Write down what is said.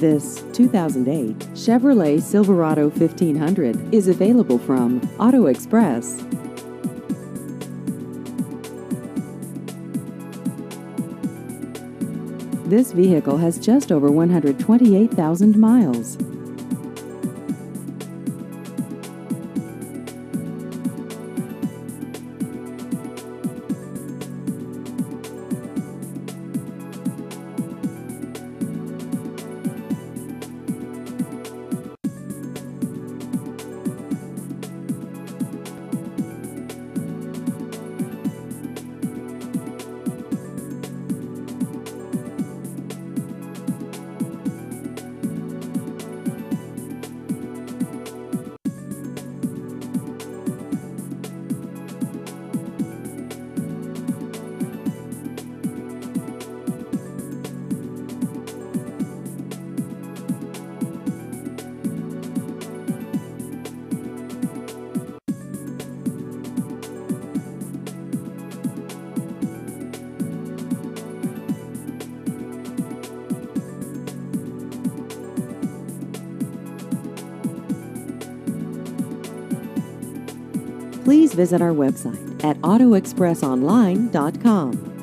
This 2008 Chevrolet Silverado 1500 is available from Auto Express. This vehicle has just over 128,000 miles. Please visit our website at autoexpressonline.com.